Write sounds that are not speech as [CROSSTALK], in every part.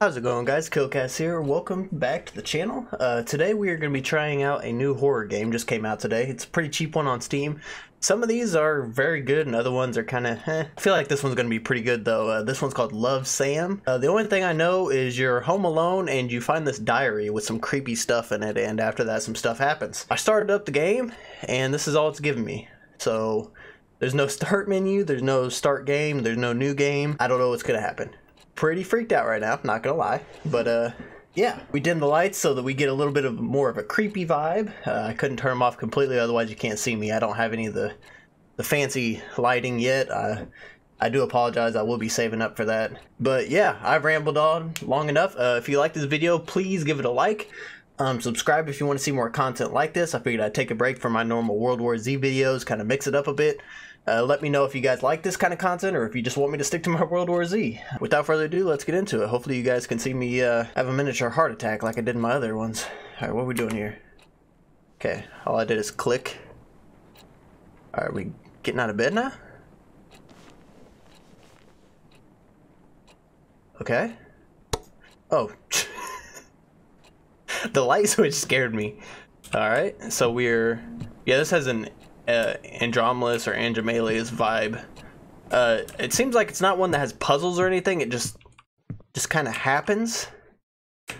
How's it going guys? KillKhast here. Welcome back to the channel. Uh, today we are going to be trying out a new horror game. Just came out today. It's a pretty cheap one on Steam. Some of these are very good and other ones are kind of eh. I feel like this one's going to be pretty good though. Uh, this one's called Love Sam. Uh, the only thing I know is you're home alone and you find this diary with some creepy stuff in it and after that some stuff happens. I started up the game and this is all it's giving me. So there's no start menu, there's no start game, there's no new game. I don't know what's going to happen pretty freaked out right now, not gonna lie. But uh, yeah, we dim the lights so that we get a little bit of more of a creepy vibe. Uh, I couldn't turn them off completely, otherwise you can't see me. I don't have any of the the fancy lighting yet. Uh, I do apologize. I will be saving up for that. But yeah, I've rambled on long enough. Uh, if you like this video, please give it a like. Um, subscribe if you want to see more content like this. I figured I'd take a break from my normal World War Z videos, kind of mix it up a bit. Uh, let me know if you guys like this kind of content or if you just want me to stick to my [LAUGHS] World War Z. Without further ado, let's get into it. Hopefully you guys can see me uh, have a miniature heart attack like I did in my other ones. Alright, what are we doing here? Okay, all I did is click. Alright, we getting out of bed now? Okay. Oh. [LAUGHS] the light [LAUGHS] switch scared me. Alright, so we're... Yeah, this has an uh, or Andromalius vibe. Uh, it seems like it's not one that has puzzles or anything. It just just kind of happens.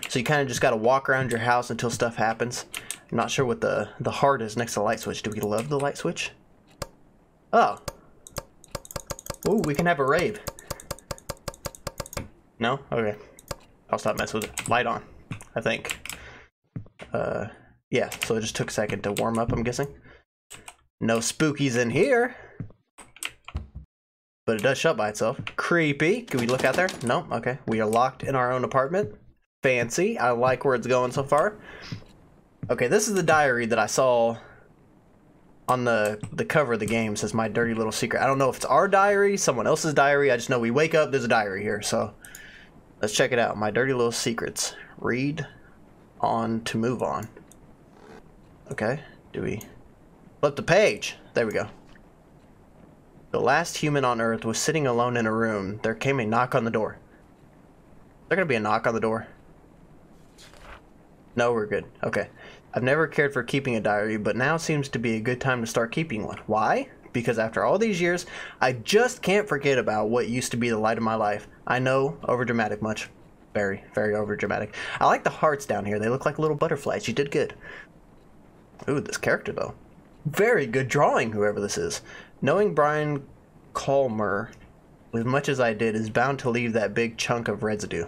So you kind of just got to walk around your house until stuff happens. I'm not sure what the the heart is next to the light switch. Do we love the light switch? Oh. Ooh, we can have a rave. No? Okay. I'll stop messing with it. Light on, I think. Uh, yeah, so it just took a second to warm up, I'm guessing. No spookies in here. But it does shut by itself. Creepy. Can we look out there? No? Okay. We are locked in our own apartment. Fancy. I like where it's going so far. Okay, this is the diary that I saw on the, the cover of the game. It says my dirty little secret. I don't know if it's our diary, someone else's diary. I just know we wake up, there's a diary here. So let's check it out. My dirty little secrets. Read on to move on. Okay. Do we... Flip the page. There we go. The last human on Earth was sitting alone in a room. There came a knock on the door. There gonna be a knock on the door? No, we're good. Okay. I've never cared for keeping a diary, but now seems to be a good time to start keeping one. Why? Because after all these years, I just can't forget about what used to be the light of my life. I know, overdramatic much. Very, very overdramatic. I like the hearts down here. They look like little butterflies. You did good. Ooh, this character, though. Very good drawing, whoever this is. Knowing Brian Colmer as much as I did is bound to leave that big chunk of residue.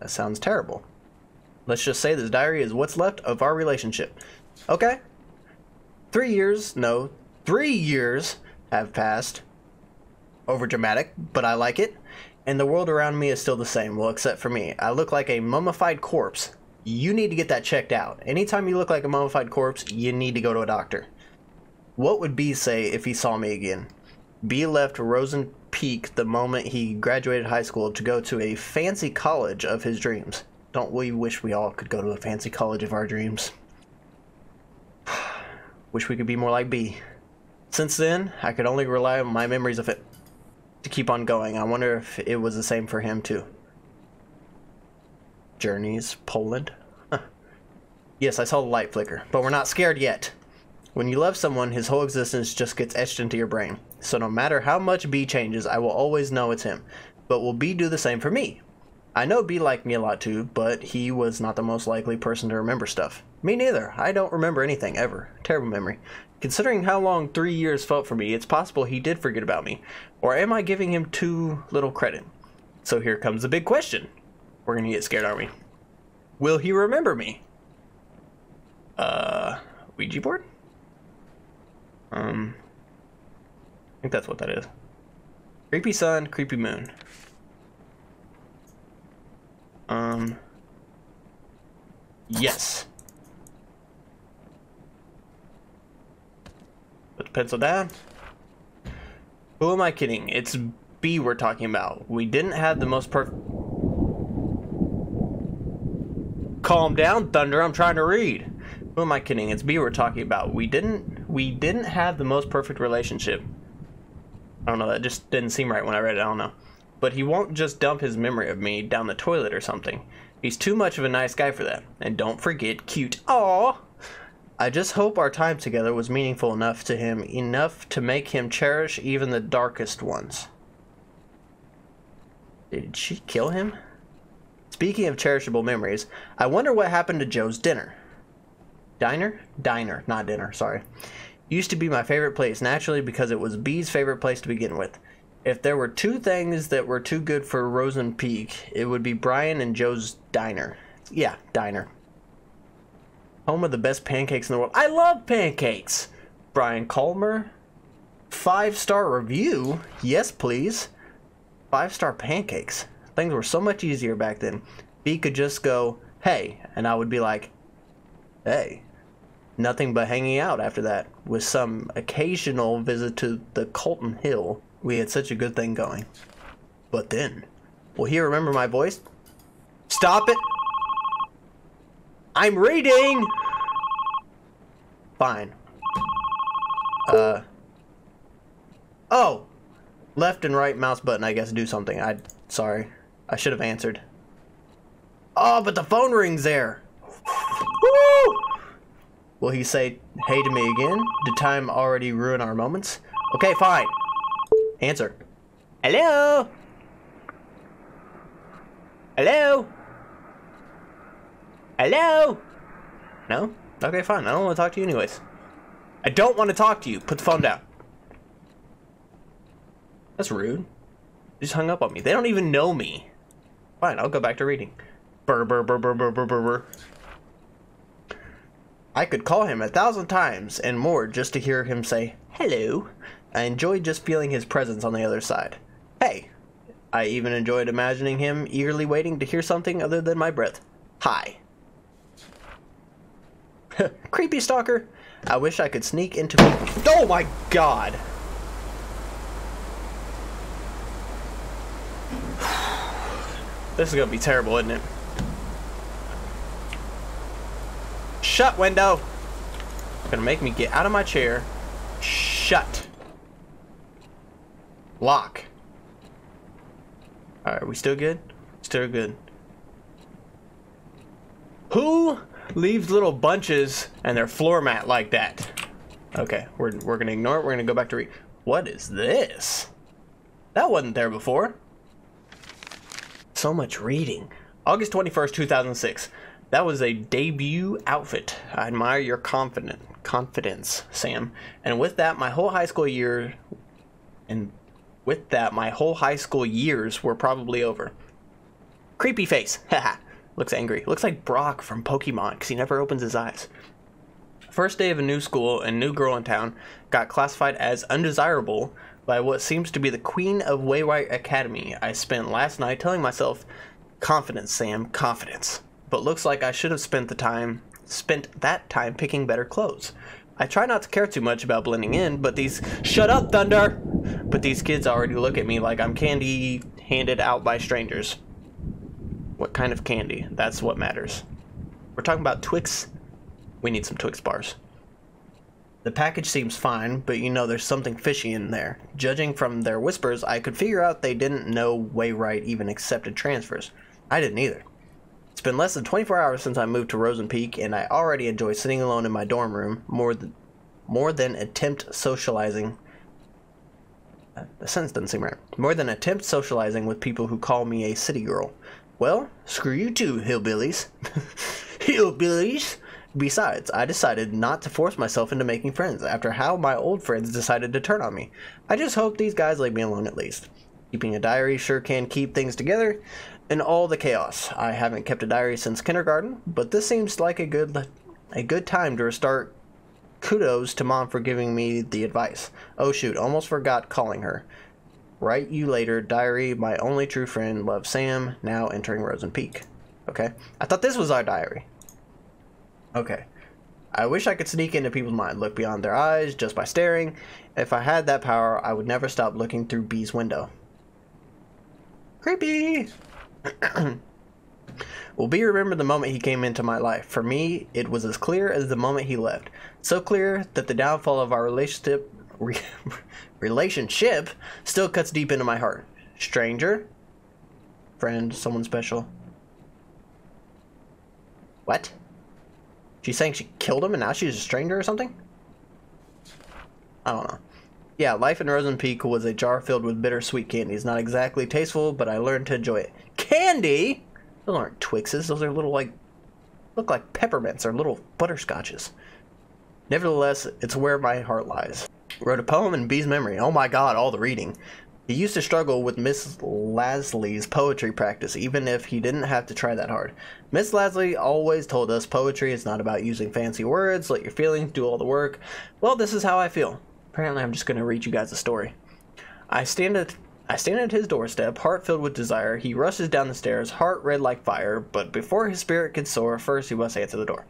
That sounds terrible. Let's just say this diary is what's left of our relationship. Okay. Three years, no, three years have passed. Over dramatic, but I like it. And the world around me is still the same, well, except for me. I look like a mummified corpse. You need to get that checked out. Anytime you look like a mummified corpse, you need to go to a doctor. What would B say if he saw me again? B left Rosen Peak the moment he graduated high school to go to a fancy college of his dreams. Don't we wish we all could go to a fancy college of our dreams? [SIGHS] wish we could be more like B. Since then, I could only rely on my memories of it to keep on going. I wonder if it was the same for him too. Journeys, Poland? Huh. Yes, I saw the light flicker, but we're not scared yet. When you love someone, his whole existence just gets etched into your brain. So no matter how much B changes, I will always know it's him. But will B do the same for me? I know B liked me a lot too, but he was not the most likely person to remember stuff. Me neither. I don't remember anything, ever. Terrible memory. Considering how long three years felt for me, it's possible he did forget about me. Or am I giving him too little credit? So here comes the big question. We're gonna get scared, aren't we? Will he remember me? Uh, Ouija board? Um, I think that's what that is. Creepy sun, creepy moon. Um, yes. Put the pencil down. Who am I kidding? It's B we're talking about. We didn't have the most perfect... Calm down, Thunder. I'm trying to read. Who am I kidding? It's B we're talking about. We didn't we didn't have the most perfect relationship. I don't know, that just didn't seem right when I read it, I don't know. but he won't just dump his memory of me down the toilet or something. He's too much of a nice guy for that. And don't forget cute. Aww. I just hope our time together was meaningful enough to him, enough to make him cherish even the darkest ones. Did she kill him? Speaking of cherishable memories, I wonder what happened to Joe's dinner. Diner? Diner, not dinner, sorry. Used to be my favorite place, naturally because it was B's favorite place to begin with. If there were two things that were too good for Rosen Peak, it would be Brian and Joe's Diner. Yeah, Diner. Home of the best pancakes in the world. I love pancakes! Brian Colmer. Five star review? Yes, please. Five star pancakes. Things were so much easier back then. B could just go, hey, and I would be like, hey. Nothing but hanging out after that, with some occasional visit to the Colton Hill. We had such a good thing going. But then, will he remember my voice? Stop it! I'm reading! Fine. Uh. Oh! Left and right mouse button, I guess, do something. I. Sorry. I should have answered. Oh, but the phone rings there! Will he say hey to me again? Did time already ruin our moments? Okay, fine. Answer. Hello? Hello? Hello? No? Okay, fine. I don't want to talk to you anyways. I don't want to talk to you. Put the phone down. That's rude. Just hung up on me. They don't even know me. Fine, I'll go back to reading. Burr, burr, burr, burr, burr, burr, burr. I could call him a thousand times and more just to hear him say, hello. I enjoyed just feeling his presence on the other side. Hey. I even enjoyed imagining him eagerly waiting to hear something other than my breath. Hi. [LAUGHS] Creepy stalker. I wish I could sneak into. Oh my god! [SIGHS] This is gonna be terrible, isn't it? Shut, window! Gonna make me get out of my chair. Shut. Lock. Alright, we still good? Still good. Who leaves little bunches and their floor mat like that? Okay, we're, we're gonna ignore it. We're gonna go back to read. What is this? That wasn't there before. So much reading. August 21st, 2006. That was a debut outfit. I admire your confident confidence, Sam. And with that, my whole high school year and with that, my whole high school years were probably over. Creepy face. [LAUGHS] Haha. Looks angry. Looks like Brock from Pokemon because he never opens his eyes. First day of a new school and new girl in town got classified as undesirable by what seems to be the queen of Wayrite Academy. I spent last night telling myself, confidence, Sam, confidence. But looks like I should have spent the time spent that time picking better clothes. I try not to care too much about blending in, but these shut up, Thunder. But these kids already look at me like I'm candy handed out by strangers. What kind of candy? That's what matters. We're talking about Twix. We need some Twix bars. The package seems fine, but you know there's something fishy in there. Judging from their whispers, I could figure out they didn't know Wayrite even accepted transfers. I didn't either. It's been less than 24 hours since I moved to Rosen Peak, and I already enjoy sitting alone in my dorm room more than, more than attempt socializing. Uh, the sentence doesn't seem right. More than attempt socializing with people who call me a city girl. Well, screw you too, hillbillies. [LAUGHS] hillbillies! Besides, I decided not to force myself into making friends after how my old friends decided to turn on me. I just hope these guys leave me alone at least. Keeping a diary sure can keep things together, in all the chaos. I haven't kept a diary since kindergarten, but this seems like a good a good time to restart. Kudos to mom for giving me the advice. Oh shoot, almost forgot calling her. Write you later, diary, my only true friend, love Sam, now entering Rosen Peak. Okay. I thought this was our diary. Okay. I wish I could sneak into people's mind, look beyond their eyes just by staring. If I had that power, I would never stop looking through B's window. Creepy! [CLEARS THROAT] Will B remember the moment he came into my life? For me, it was as clear as the moment he left. So clear that the downfall of our relationship re [LAUGHS] relationship still cuts deep into my heart. Stranger, friend, someone special. What? She's saying she killed him and now she's a stranger or something? I don't know. Yeah, life in Rosen Peak was a jar filled with bittersweet candies. Not exactly tasteful, but I learned to enjoy it. Candy? Those aren't Twixes. Those are little, like, look like peppermints or little butterscotches. Nevertheless, it's where my heart lies. Wrote a poem in B's memory. Oh my god, all the reading. He used to struggle with Miss Lasley's poetry practice, even if he didn't have to try that hard. Miss Lasley always told us poetry is not about using fancy words, let your feelings do all the work. Well, this is how I feel. Apparently, I'm just going to read you guys a story. I stand at I stand at his doorstep, heart filled with desire. He rushes down the stairs, heart red like fire, but before his spirit can soar, first he must answer the door.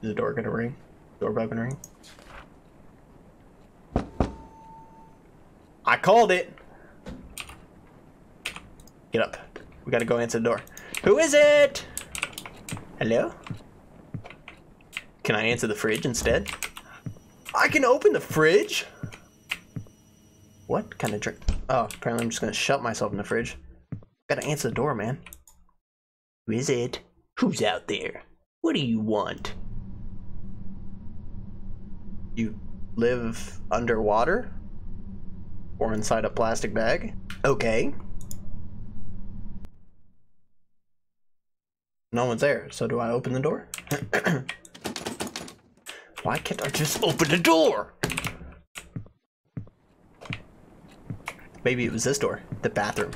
Is the door gonna ring? Doorbell gonna ring? I called it! Get up. We gotta go answer the door. Who is it? Hello? Can I answer the fridge instead? I can open the fridge? What kind of drink? Oh, apparently I'm just gonna shut myself in the fridge. Gotta answer the door, man. Who is it? Who's out there? What do you want? You live underwater? Or inside a plastic bag? Okay. No one's there, so do I open the door? [CLEARS THROAT] Why can't I just open the door? Maybe it was this door, the bathroom.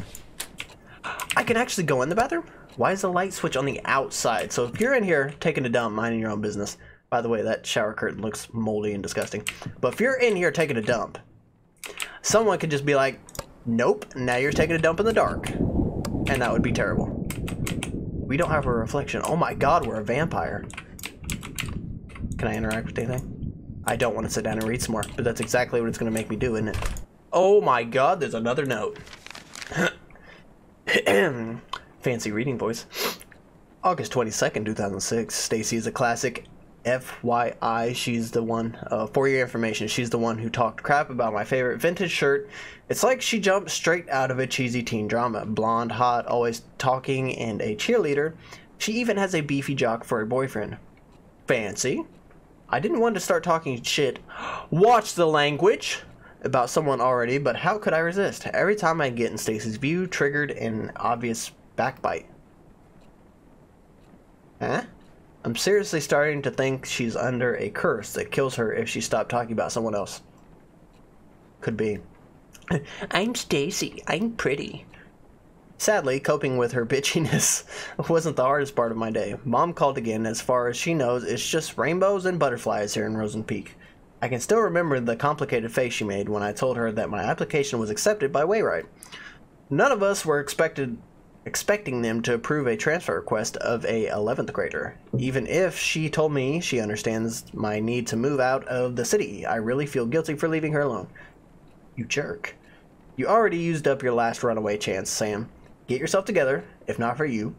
I can actually go in the bathroom? Why is the light switch on the outside? So if you're in here taking a dump, minding your own business, by the way, that shower curtain looks moldy and disgusting. But if you're in here taking a dump, someone could just be like, nope, now you're taking a dump in the dark. And that would be terrible. We don't have a reflection. Oh my god, we're a vampire. Can I interact with anything? I don't want to sit down and read some more, but that's exactly what it's going to make me do, isn't it? Oh my god, there's another note. [CLEARS THROAT] Fancy reading voice. August 22nd, 2006. Stacy is a classic. FYI, she's the one, uh, for your information, she's the one who talked crap about my favorite vintage shirt. It's like she jumped straight out of a cheesy teen drama. Blonde, hot, always talking, and a cheerleader. She even has a beefy jock for a boyfriend. Fancy. I didn't want to start talking shit. Watch the language about someone already, but how could I resist? Every time I get in Stacy's view, triggered an obvious backbite. Huh? I'm seriously starting to think she's under a curse that kills her if she stopped talking about someone else. Could be. [LAUGHS] I'm Stacy. I'm pretty. Sadly, coping with her bitchiness [LAUGHS] wasn't the hardest part of my day. Mom called again. As far as she knows, it's just rainbows and butterflies here in Rosen Peak. I can still remember the complicated face she made when I told her that my application was accepted by Wayrite. None of us were expected expecting them to approve a transfer request of a 11th grader. Even if she told me she understands my need to move out of the city, I really feel guilty for leaving her alone. You jerk. You already used up your last runaway chance, Sam. Get yourself together, if not for you,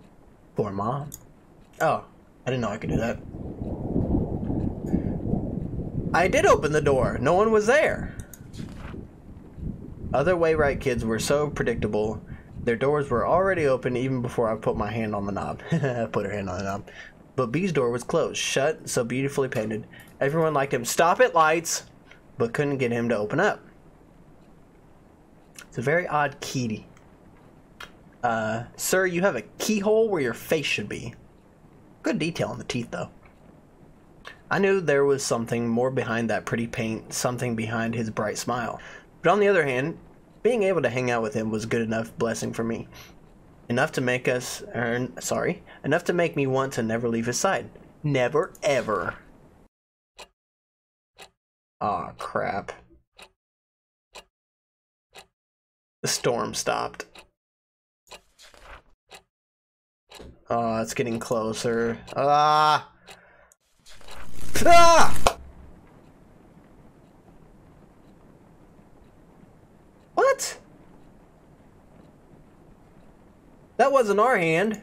for mom. Oh, I didn't know I could do that. I did open the door. No one was there. Other Wayrite kids were so predictable. Their doors were already open even before I put my hand on the knob. [LAUGHS] Put her hand on the knob. But B's door was closed, shut, so beautifully painted. Everyone liked him. Stop it, lights! But couldn't get him to open up. It's a very odd key. Uh, sir, you have a keyhole where your face should be. Good detail on the teeth, though. I knew there was something more behind that pretty paint, something behind his bright smile. But on the other hand, being able to hang out with him was good enough blessing for me. Enough to make us earn, sorry, enough to make me want to never leave his side. Never, ever. Aw, oh, crap. The storm stopped. Oh, it's getting closer. Ah! Ah! What? That wasn't our hand.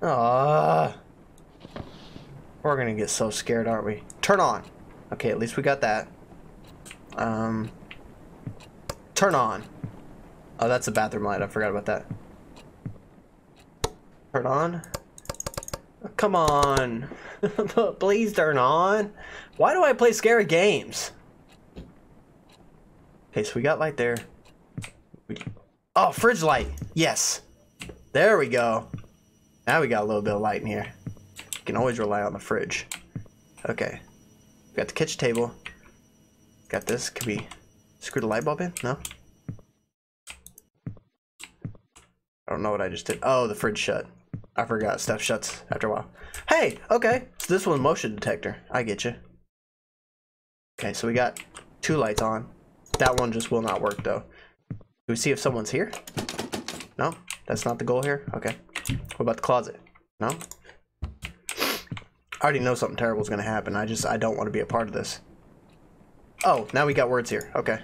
Ah. We're gonna get so scared, aren't we? Turn on. Okay, at least we got that. Um. Turn on. Oh, that's a bathroom light. I forgot about that. Turn on. Come on. [LAUGHS] Please turn on. Why do I play scary games? Okay, so we got light there. Oh, fridge light. Yes. There we go. Now we got a little bit of light in here. You can always rely on the fridge. Okay. Got the kitchen table. Got this. Can we screw the light bulb in? No? I don't know what I just did. Oh, the fridge shut. I forgot stuff shuts after a while. Hey, okay. So this one's motion detector. I get you. Okay, so we got two lights on. That one just will not work though. Do we see if someone's here? No, that's not the goal here. Okay. What about the closet? No. I already know something terrible is gonna happen. I just I don't want to be a part of this. Oh, now we got words here. Okay.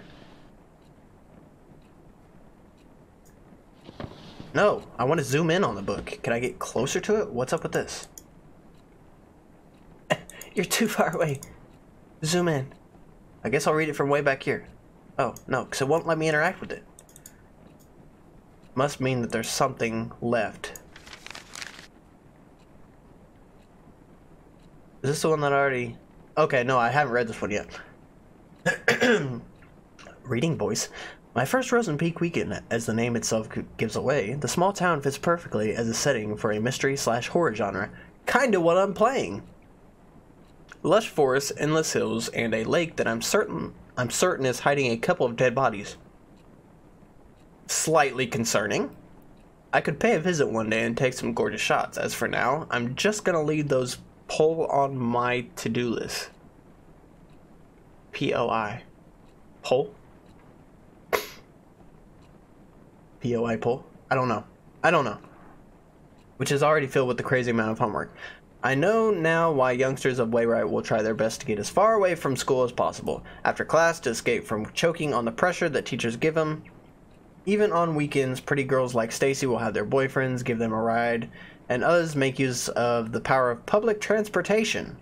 No, I want to zoom in on the book. Can I get closer to it? What's up with this? [LAUGHS] You're too far away. Zoom in. I guess I'll read it from way back here. Oh, no, because it won't let me interact with it. Must mean that there's something left. Is this the one that I already... Okay, no, I haven't read this one yet. [CLEARS THROAT] Reading voice. My first Rosen Peak weekend, as the name itself gives away, the small town fits perfectly as a setting for a mystery slash horror genre. Kinda what I'm playing. Lush forests, endless hills, and a lake that I'm certain I'm certain is hiding a couple of dead bodies. Slightly concerning. I could pay a visit one day and take some gorgeous shots. As for now, I'm just gonna leave those pull on my to-do list. P-O-I. Pull? POI poll? I don't know. I don't know. Which is already filled with the crazy amount of homework. I know now why youngsters of Wayrite will try their best to get as far away from school as possible, after class to escape from choking on the pressure that teachers give them. Even on weekends, pretty girls like Stacy will have their boyfriends give them a ride, and others make use of the power of public transportation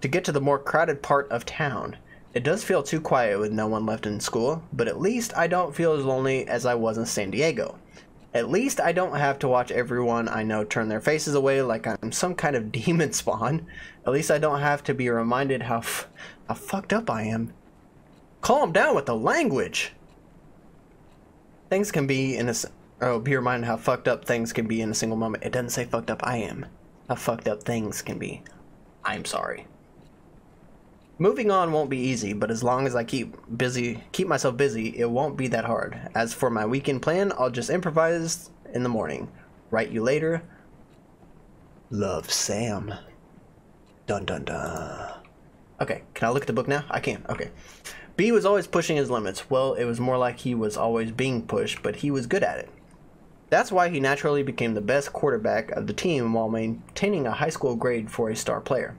to get to the more crowded part of town. It does feel too quiet with no one left in school, but at least I don't feel as lonely as I was in San Diego. At least I don't have to watch everyone I know turn their faces away like I'm some kind of [LAUGHS] demon spawn. At least I don't have to be reminded how, how fucked up I am. Calm down with the language! Things can be in a... Oh, be reminded how fucked up things can be in a single moment. It doesn't say fucked up I am. How fucked up things can be. I'm sorry. Moving on won't be easy, but as long as I keep busy, keep myself busy, it won't be that hard. As for my weekend plan, I'll just improvise in the morning. Write you later. Love, Sam. Dun dun dun. Okay, can I look at the book now? I can. Okay. B was always pushing his limits. Well, it was more like he was always being pushed, but he was good at it. That's why he naturally became the best quarterback of the team while maintaining a high school grade for a star player.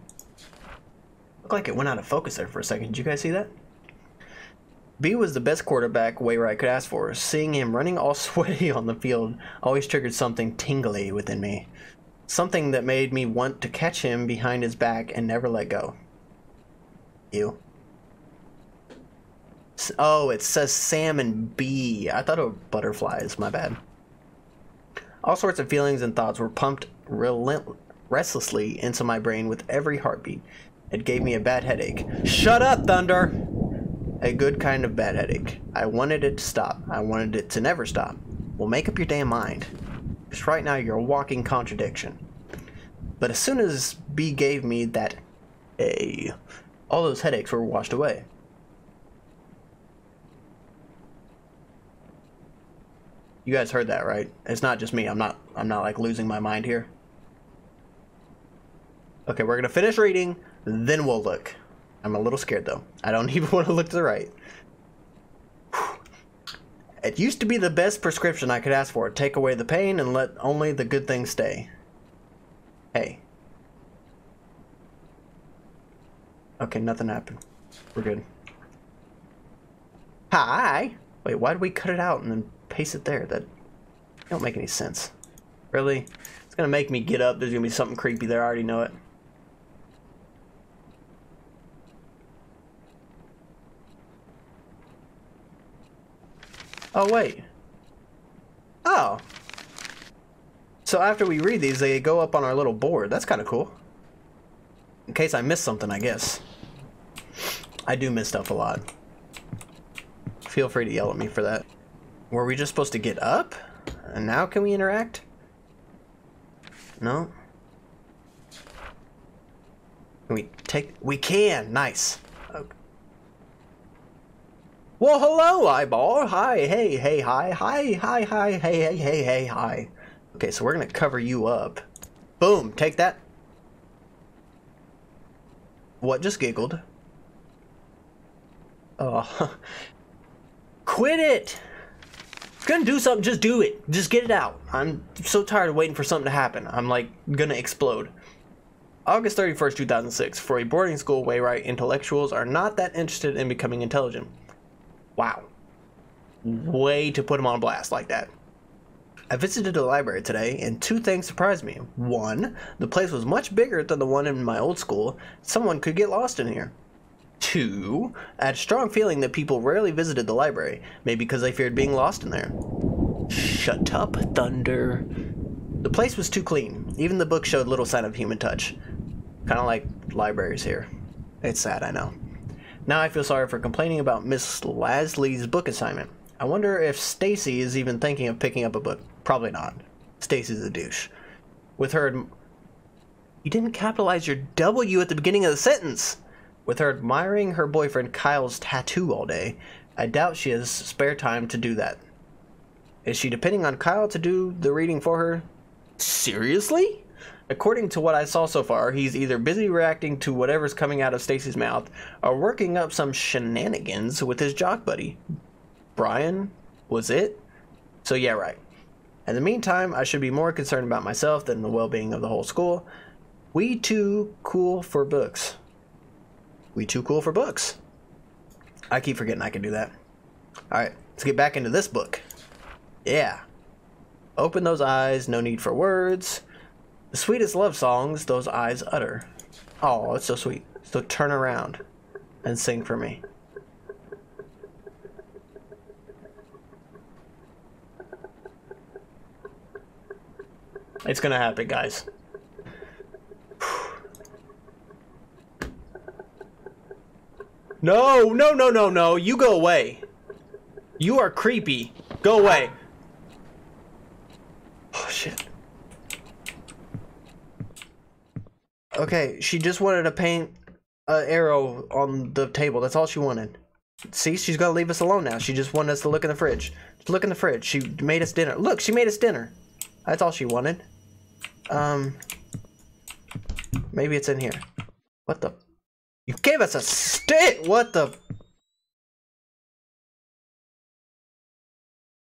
Like it went out of focus there for a second. Did you guys see that? B was the best quarterback Wayrite could ask for. Seeing him running all [LAUGHS] sweaty on the field always triggered something tingly within me. Something that made me want to catch him behind his back and never let go. You. Oh, it says Sam and B. I thought it butterflies. My bad. All sorts of feelings and thoughts were pumped relent restlessly into my brain with every heartbeat. It gave me a bad headache. Shut up, Thunder! A good kind of bad headache. I wanted it to stop. I wanted it to never stop. Well, make up your damn mind. Because right now you're a walking contradiction. But as soon as B gave me that A, all those headaches were washed away. You guys heard that, right? It's not just me. I'm not I'm not like losing my mind here. Okay, we're going to finish reading. Then we'll look. I'm a little scared though. I don't [LAUGHS] even want to look to the right. It used to be the best prescription I could ask for. Take away the pain and let only the good things stay. Hey. Okay, nothing happened. We're good. Hi! Wait, why did we cut it out and then paste it there? That don't make any sense. Really? It's gonna make me get up. There's gonna be something creepy there. I already know it. Oh, wait. Oh. So after we read these, they go up on our little board. That's kind of cool. In case I missed something, I guess. I do miss stuff a lot. Feel free to yell at me for that. Were we just supposed to get up? And now can we interact? No? Can we take... We can! Nice. Well, hello, eyeball. Hi, hey, hey, hi, hi, hi, hi, hey, hey, hey, hey, hi. Okay, so we're gonna cover you up. Boom, take that. What just giggled? Oh. [LAUGHS] Quit it! gonna do something, just do it. Just get it out. I'm so tired of waiting for something to happen. I'm like gonna explode. August 31st, 2006. For a boarding school, Wayrite intellectuals are not that interested in becoming intelligent. Wow. Way to put them on blast like that. I visited the library today, and two things surprised me. One, the place was much bigger than the one in my old school. Someone could get lost in here. Two, I had a strong feeling that people rarely visited the library, maybe because they feared being lost in there. Shut up, Thunder. The place was too clean. Even the book showed little sign of human touch. Kind of like libraries here. It's sad, I know. Now I feel sorry for complaining about Miss Lasley's book assignment. I wonder if Stacy is even thinking of picking up a book. Probably not. Stacy's a douche. With her... You didn't capitalize your W at the beginning of the sentence! With her admiring her boyfriend Kyle's tattoo all day, I doubt she has spare time to do that. Is she depending on Kyle to do the reading for her? Seriously? According to what I saw so far, he's either busy reacting to whatever's coming out of Stacy's mouth or working up some shenanigans with his jock buddy. Brian? Was it? So yeah, right. In the meantime, I should be more concerned about myself than the well-being of the whole school. We too cool for books. We too cool for books. I keep forgetting I can do that. Alright, let's get back into this book. Yeah. Open those eyes, no need for words. The sweetest love songs those eyes utter. Oh, it's so sweet. So turn around and sing for me. It's gonna happen, guys. No, no, no, no, no. You go away. You are creepy. Go away. Oh, shit. Okay, she just wanted to paint an arrow on the table. That's all she wanted. See, she's gonna leave us alone now. She just wanted us to look in the fridge. Look in the fridge. She made us dinner. Look, she made us dinner. That's all she wanted. Um, maybe it's in here. What the? You gave us a stick! What the?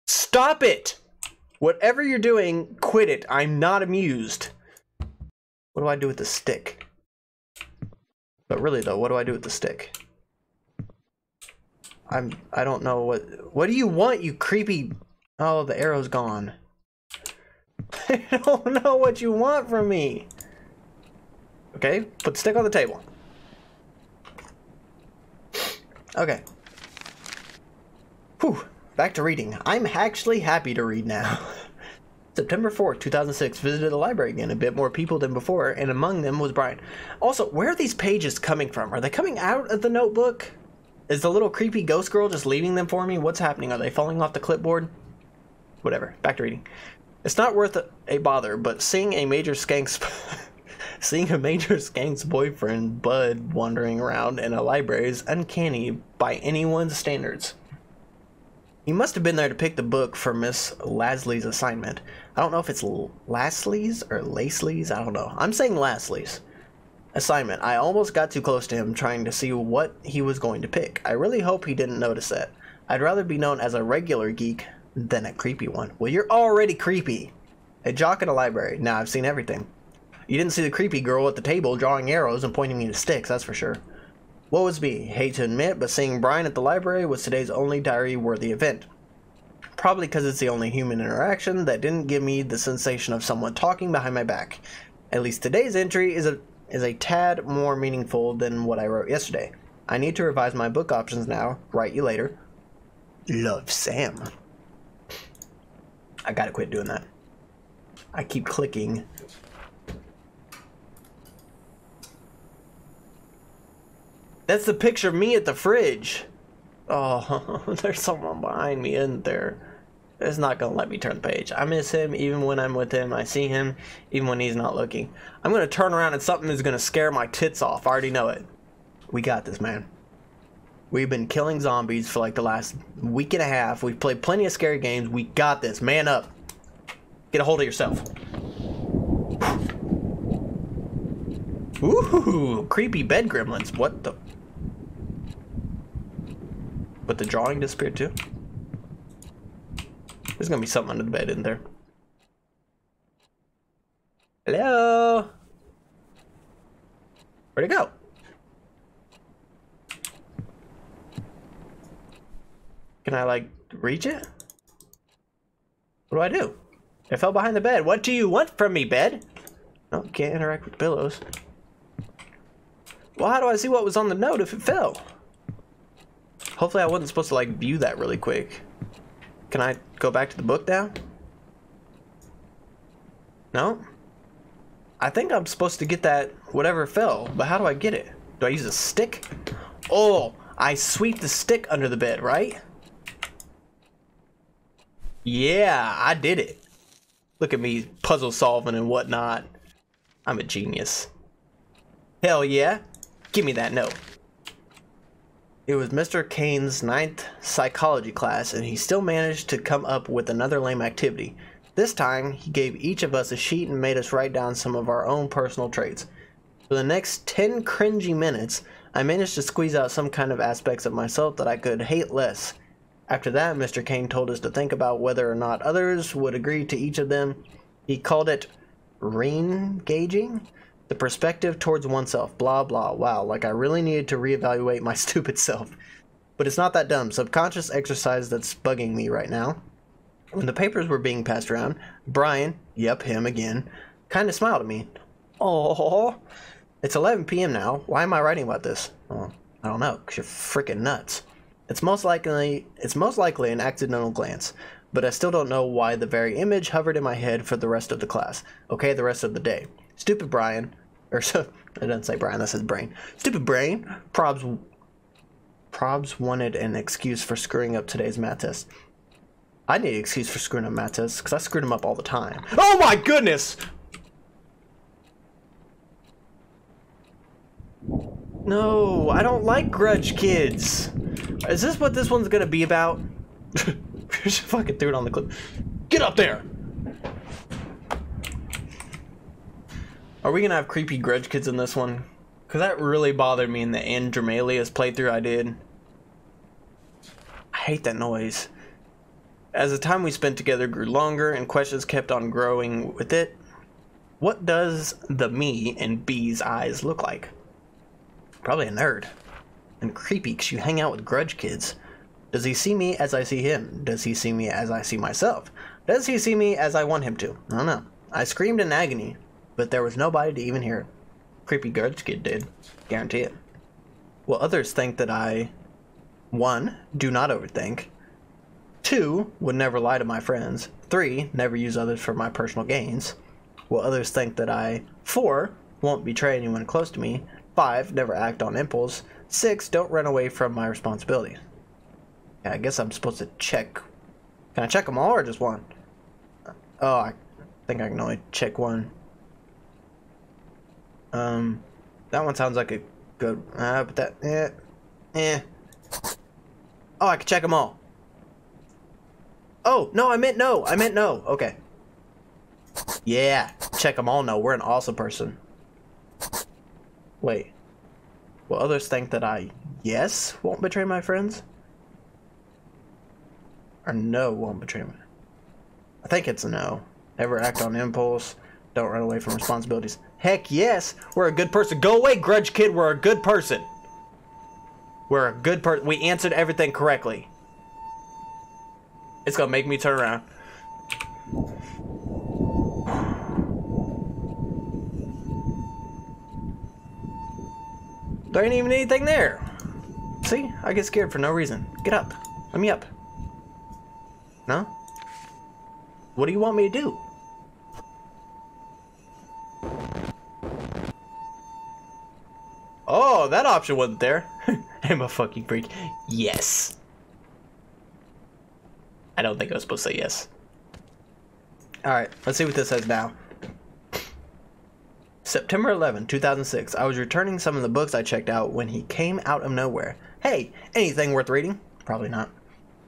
Stop it! Whatever you're doing, quit it. I'm not amused. What do I do with the stick? But really though, what do I do with the stick? I'm I don't know what what do you want, you creepy Oh, the arrow's gone. [LAUGHS] I don't know what you want from me. Okay, put the stick on the table. Okay. Whew. Back to reading. I'm actually happy to read now. [LAUGHS] September 4th, 2006, visited the library again. A bit more people than before, and among them was Brian. Also, where are these pages coming from? Are they coming out of the notebook? Is the little creepy ghost girl just leaving them for me? What's happening? Are they falling off the clipboard? Whatever. Back to reading. It's not worth a bother, but seeing a major skank's [LAUGHS] Seeing a major skank's boyfriend, Bud, wandering around in a library is uncanny by anyone's standards. He must have been there to pick the book for Miss Lasley's assignment. I don't know if it's Lasley's or Lasley's. I don't know. I'm saying Lasley's assignment. I almost got too close to him trying to see what he was going to pick. I really hope he didn't notice that. I'd rather be known as a regular geek than a creepy one. Well, you're already creepy. A jock in a library. Now I've seen everything. You didn't see the creepy girl at the table drawing arrows and pointing me to sticks, that's for sure. What was me? Hate to admit, but seeing Brian at the library was today's only diary-worthy event. Probably because it's the only human interaction that didn't give me the sensation of someone talking behind my back. At least today's entry is a is a tad more meaningful than what I wrote yesterday. I need to revise my book options now. Write you later. Love, Sam. I gotta quit doing that. I keep clicking. That's the picture of me at the fridge. Oh, [LAUGHS] there's someone behind me, isn't there? It's not gonna let me turn the page. I miss him even when I'm with him. I see him even when he's not looking. I'm gonna turn around and something is gonna scare my tits off. I already know it. We got this, man. We've been killing zombies for like the last week and a half. We've played plenty of scary games. We got this. Man up. Get a hold of yourself. Ooh, creepy bed gremlins. What the? But the drawing disappeared too? There's gonna be something under the bed, in there? Hello? Where'd it go? Can I, like, reach it? What do I do? It fell behind the bed. What do you want from me, bed? No, can't interact with pillows. Well, how do I see what was on the note if it fell? Hopefully I wasn't supposed to, like, view that really quick. Can I go back to the book now? No? I think I'm supposed to get that whatever fell, but how do I get it? Do I use a stick? Oh, I sweep the stick under the bed, right? Yeah, I did it. Look at me puzzle solving and whatnot. I'm a genius. Hell yeah. Give me that note. It was Mr. Kane's ninth psychology class, and he still managed to come up with another lame activity. This time, he gave each of us a sheet and made us write down some of our own personal traits. For the next 10 cringy minutes, I managed to squeeze out some kind of aspects of myself that I could hate less. After that, Mr. Kane told us to think about whether or not others would agree to each of them. He called it rain gauging the perspective towards oneself, blah blah. Wow, like I really needed to reevaluate my [LAUGHS] stupid self. But it's not that dumb. Subconscious exercise that's bugging me right now. When the papers were being passed around, Brian, yep, him again, kind of smiled at me. Oh, it's 11 p.m. now. Why am I writing about this? Well, I don't know, cause you're freaking nuts. It's most likely it's most likely an accidental glance, but I still don't know why the very image hovered in my head for the rest of the class. Okay, the rest of the day. Stupid Brian, or so [LAUGHS] it doesn't say Brian, that says brain. Stupid brain. Probs Probs wanted an excuse for screwing up today's math test. I need an excuse for screwing up math tests because I screwed them up all the time. Oh my goodness! No, I don't like grudge kids. Is this what this one's gonna be about? Just [LAUGHS] fucking threw it on the clip. Get up there! Are we gonna have creepy grudge kids in this one? Cause that really bothered me in the Andromalius playthrough I did. I hate that noise. As the time we spent together grew longer and questions kept on growing with it, what does the me in B's eyes look like? Probably a nerd. And creepy because you hang out with grudge kids. Does he see me as I see him? Does he see me as I see myself? Does he see me as I want him to? I don't know. I screamed in agony, but there was nobody to even hear it. Creepy Grudge Kid did. Guarantee it. Well, others think that I, one, do not overthink, two, would never lie to my friends, three, never use others for my personal gains, will others think that I, four, won't betray anyone close to me, five, never act on impulse, six, don't run away from my responsibilities. Yeah, I guess I'm supposed to check. Can I check them all or just one? Oh, I think I can only check one. Um, that one sounds like a good. Uh, but that, eh, eh. Oh, I can check them all. Oh no, I meant no. I meant no. Okay. Yeah, check them all. No, we're an awesome person. Wait. Will others think that I yes won't betray my friends? Or no won't betray me? I think it's a no. Never act on impulse. Don't run away from responsibilities. Heck yes, we're a good person. Go away, grudge kid. We're a good person. We're a good person. We answered everything correctly. It's gonna make me turn around. There ain't even anything there. See? I get scared for no reason. Get up. Let me up. No? What do you want me to do? Oh, that option wasn't there. [LAUGHS] I'm a fucking freak. Yes. I don't think I was supposed to say yes. Alright, let's see what this says now. September 11, 2006. I was returning some of the books I checked out when he came out of nowhere. Hey, anything worth reading? Probably not.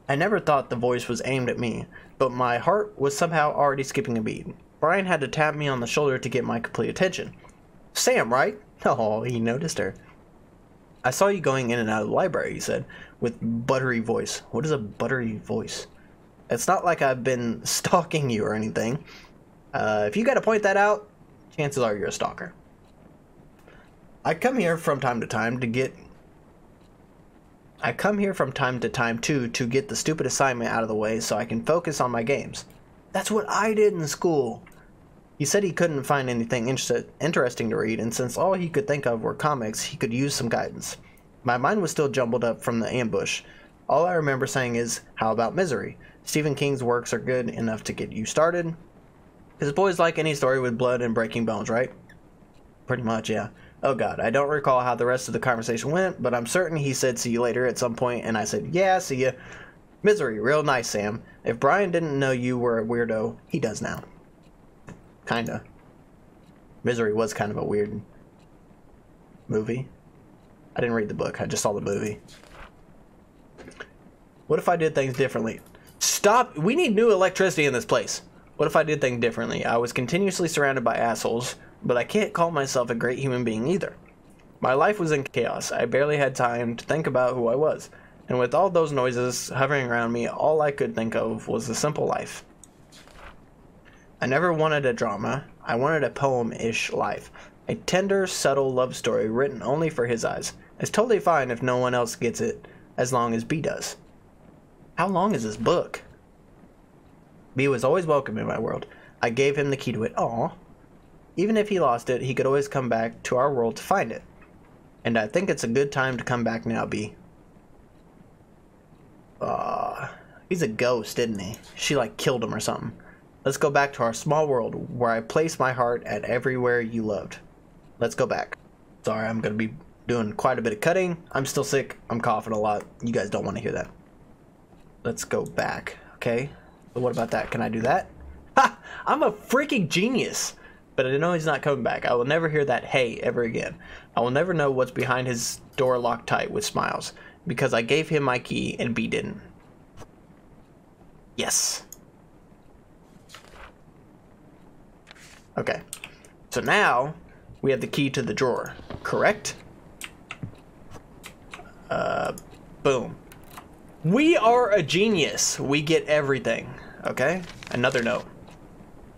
I never thought the voice was aimed at me, but my heart was somehow already skipping a beat. Brian had to tap me on the shoulder to get my complete attention. Sam, right? [LAUGHS] Oh, he noticed her. I saw you going in and out of the library, he said, with buttery voice. What is a buttery voice? It's not like I've been [LAUGHS] stalking you or anything. Uh, if you gotta point that out, chances are you're a stalker. I come here from time to time to get... I come here from time to time, too, to get the stupid assignment out of the way so I can focus on my games. That's what I did in school. He said he couldn't find anything inter interesting to read, and since all he could think of were comics, he could use some guidance. My mind was still jumbled up from the ambush. All I remember saying is, how about Misery? Stephen King's works are good enough to get you started. His boys like any story with blood and breaking bones, right? Pretty much, yeah. Oh god, I don't recall how the rest of the conversation went, but I'm certain he said see you later at some point, and I said, yeah, see ya. Misery, real nice, Sam. If Brian didn't know you were a weirdo, he does now. Kinda. Misery was kind of a weird movie. I didn't read the book, I just saw the movie. What if I did things differently? Stop! We need new electricity in this place. What if I did things differently? I was continuously surrounded by assholes, but I can't call myself a great human being either. My life was in chaos. I barely had time to think about who I was. And with all those noises hovering around me, all I could think of was a simple life. I never wanted a drama. I wanted a poem-ish life. A tender, subtle love story written only for his eyes. It's totally fine if no one else gets it, as long as B does. How long is this book? B was always welcome in my world. I gave him the key to it. Aw. Even if he lost it, he could always come back to our world to find it. And I think it's a good time to come back now, B. Uh, he's a ghost, isn't he? She like killed him or something. Let's go back to our small world where I place my heart at everywhere you loved. Let's go back. Sorry, I'm going to be doing quite a bit of cutting. I'm still sick. I'm coughing a lot. You guys don't want to hear that. Let's go back. Okay. What about that? Can I do that? Ha! I'm a freaking genius. But I know he's not coming back. I will never hear that hey ever again. I will never know what's behind his door locked tight with smiles. Because I gave him my key and B didn't. Yes. Okay. So now we have the key to the drawer, correct? Uh, boom. We are a genius. We get everything. Okay? Another note.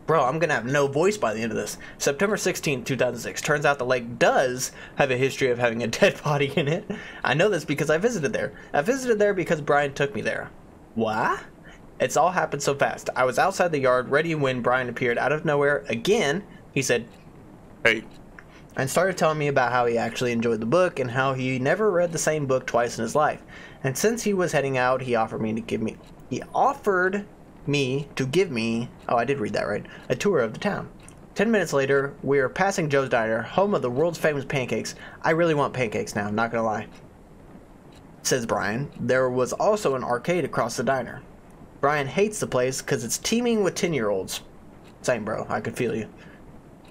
Bro, I'm gonna have no voice by the end of this. September 16, 2006. Turns out the lake does have a history of having a [LAUGHS] dead body in it. I know this because I visited there. I visited there because Brian took me there. What? It's all happened so fast. I was outside the yard, ready when Brian appeared out of nowhere again. He said, Hey. And started telling me about how he actually enjoyed the book and how he never read the same book twice in his life. And since he was heading out, he offered me to give me. He offered me to give me. Oh, I did read that right. A tour of the town. Ten minutes later, we are passing Joe's Diner, home of the world's famous pancakes. I really want pancakes now, not gonna lie. Says Brian. There was also an arcade across the diner. Brian hates the place because it's teeming with 10 year olds. Same, bro. I could feel you.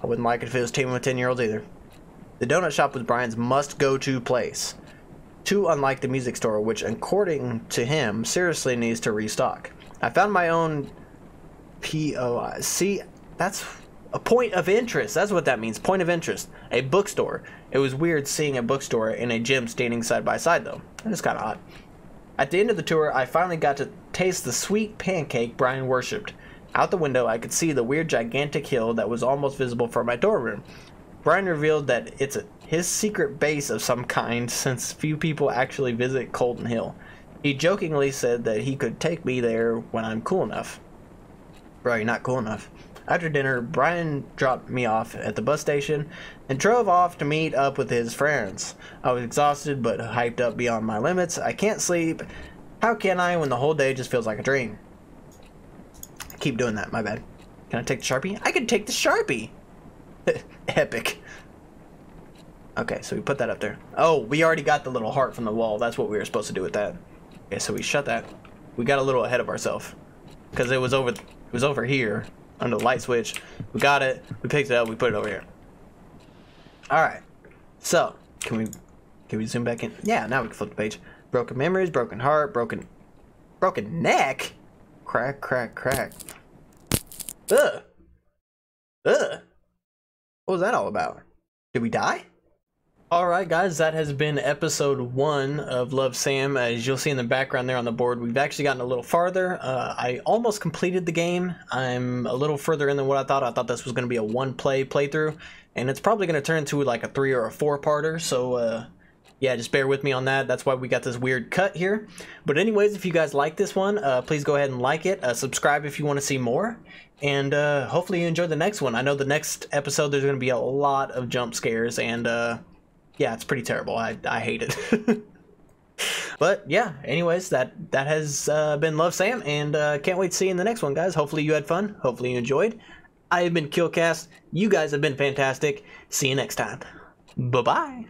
I wouldn't like it if it was teeming with 10 year olds either. The donut shop was Brian's must go to place. Too unlike the music store, which, according to him, seriously needs to restock. I found my own POI. See, that's a point of interest. That's what that means. Point of interest. A bookstore. It was weird seeing a bookstore and a gym standing side by side, though. That is kind of odd. At the end of the tour, I finally got to taste the sweet pancake Brian worshipped. Out the window, I could see the weird gigantic hill that was almost visible from my dorm room. Brian revealed that it's a, his secret base of some kind since few people actually visit Colton Hill. He jokingly said that he could take me there when I'm cool enough. Bro, you're not cool enough. After dinner, Brian dropped me off at the bus station and drove off to meet up with his friends. I was exhausted but hyped up beyond my limits. I can't sleep. How can I when the whole day just feels like a dream? I keep doing that. My bad. Can I take the Sharpie? I can take the Sharpie! [LAUGHS] Epic. Okay, so we put that up there. Oh, we already got the little heart from the wall. That's what we were supposed to do with that. Okay, so we shut that. We got a little ahead of ourselves. Because it was over it was over here under the light switch. We got it. We picked it up. We put it over here. Alright. So, can we can we zoom back in? Yeah, now we can flip the page. Broken memories, broken heart, broken broken neck. Crack, crack, crack. Ugh. Ugh. What was that all about? Did we die? Alright guys, that has been episode one of Love Sam. As you'll see in the background there on the board, we've actually gotten a little farther. Uh, I almost completed the game. I'm a little further in than what I thought. I thought this was going to be a one-play playthrough, and it's probably going to turn into like a three or a four-parter, so uh, yeah, just bear with me on that. That's why we got this weird cut here. But anyways, if you guys like this one, uh, please go ahead and like it. Uh, subscribe if you want to see more. And uh, hopefully you enjoy the next one. I know the next episode there's going to be a lot of jump scares. And uh, yeah, it's pretty terrible. I, I hate it. [LAUGHS] but yeah, anyways, that, that has uh, been Love Sam. And uh, can't wait to see you in the next one, guys. Hopefully you had fun. Hopefully you enjoyed. I have been KillKhast. You guys have been fantastic. See you next time. Bye-bye.